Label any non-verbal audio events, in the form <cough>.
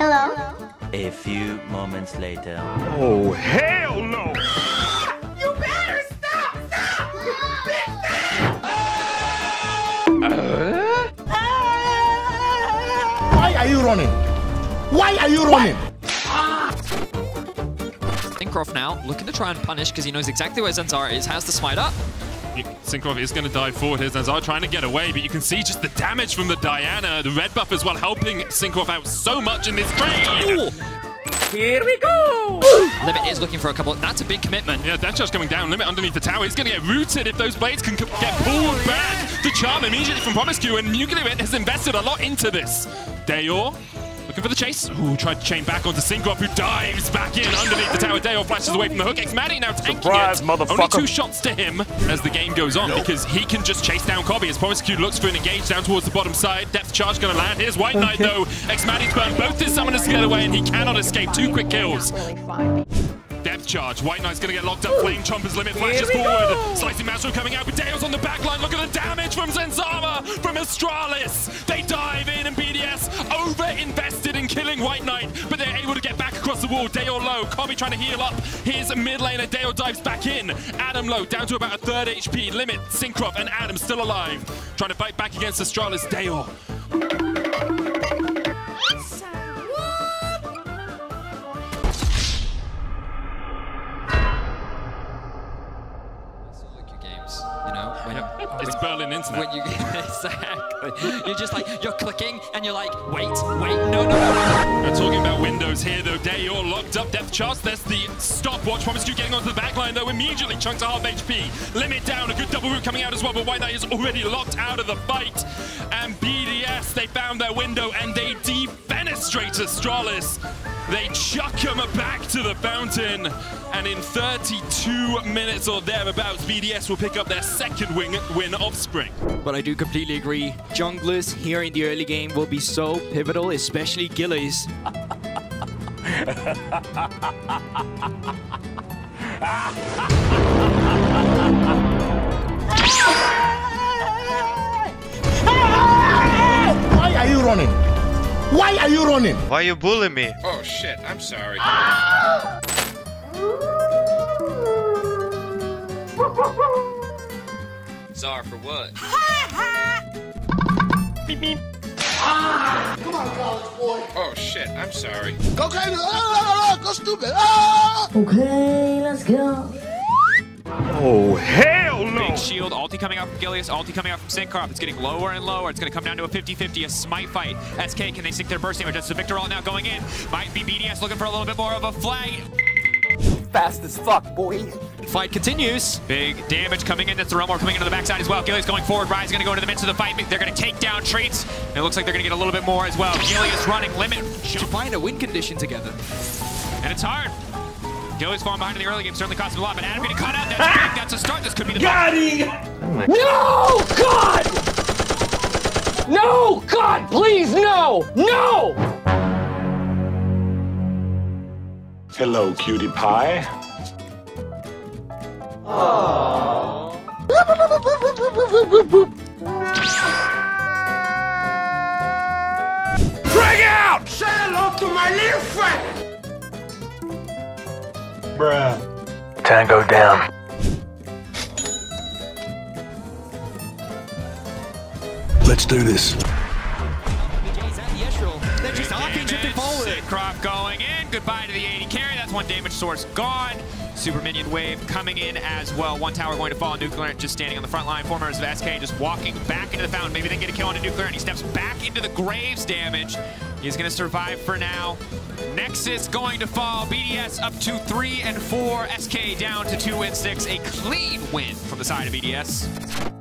Hello. A few moments later. Oh, hell no! <gasps> You better stop! Stop! Why are you running? Why are you running? Cinkrof now looking to try and punish because he knows exactly where Zanzarah is, has the smite up. Cinkrof is going to dive forward here. Zanzarah trying to get away, but you can see just the damage from the Diana. The red buff as well helping Cinkrof out so much in this trade. Here we go! Limit is looking for a couple. That's a big commitment. Yeah, Depth Charge coming down. Limit underneath the tower. He's going to get rooted if those blades can get pulled back. The charm immediately from Promisqq, and Nuclear has invested a lot into this. Dajor looking for the chase. Ooh, tried to chain back onto Cinkrof, who dives back in underneath the tower. Dale flashes away from the hook. xMatty now taking Surprise, it. motherfucker. Only two shots to him as the game goes on because he can just chase down Kobbe as Promisqq looks for an engage down towards the bottom side. Depth charge going to land. Here's White Knight though. xMatty's burned both his summoners to get away and he cannot escape. Two quick kills. Charge. White Knight's going to get locked up. Flame Chompers limit flashes forward. go. Slicing Master coming out with Dale's on the back line. Look at the damage from Zanzarah, from Astralis. They dive in and BDS over-invested in killing White Knight, but they're able to get back across the wall. Dale low. Kobbe trying to heal up his mid laner. Dale dives back in. Adam low, down to about a third HP. Limit, Cinkrof, and Adam still alive. Trying to fight back against Astralis. Dale Berlin Internet. when you <laughs> exactly, you're just like you're clicking and you're like, wait, wait, no, no, no. We're talking about windows here, though. Dajor locked up depth charge. There's the stopwatch. Promised you getting onto the back line, though. Immediately chunks a half HP. Limit down. A good double root coming out as well, but White Knight is already locked out of the fight. And BDS, they found their window and they defenestrate Astralis. They chuck him back to the fountain. And in 32 minutes or thereabouts, BDS will pick up their second wing win of spring. But I do completely agree. Junglers here in the early game will be so pivotal, especially Gilius. Why are you running? Why are you running? Why are you bullying me? Oh shit, I'm sorry. Ah! Zar for what? beep, beep. Ah! Come on, college boy. Oh shit, I'm sorry. Go crazy! Ah, go stupid! Ah! Okay, let's go. Oh, hell no! Big shield, ulti coming out from Gilius, ulti coming out from Cinkrof. It's getting lower and lower. It's going to come down to a 50-50, a smite fight. SK, can they sink their burst damage? That's the Victor all now going in. Might be BDS looking for a little bit more of a flag. Fast as fuck, boy. Fight continues. Big damage coming in. That's the Realmore coming into the backside as well. Gilius going forward. Rise going to go into the midst of the fight. They're going to take down Treatz. And it looks like they're going to get a little bit more as well. Gilius running limit. To find a win condition together. And it's hard. Gilius falling behind in the early game certainly cost him a lot, but Adam getting caught out. That's big. That's a start. This could be the Got him! Oh no! God! No! God, please, no! No! Hello, cutie pie. Drag out! Say hello to my little friend! Tango down. Let's do this. BJ's at the Eshril. They're just off shifting forward. Croft going in. Goodbye to the 80 carry. One damage source gone. Super minion wave coming in as well. One tower going to fall Nuclear just standing on the front line. Four members of SK just walking back into the fountain. Maybe they get a kill on a Nuclear and he steps back into the Graves damage. He's going to survive for now. Nexus going to fall. BDS up to three and four. SK down to two and six. A clean win from the side of BDS.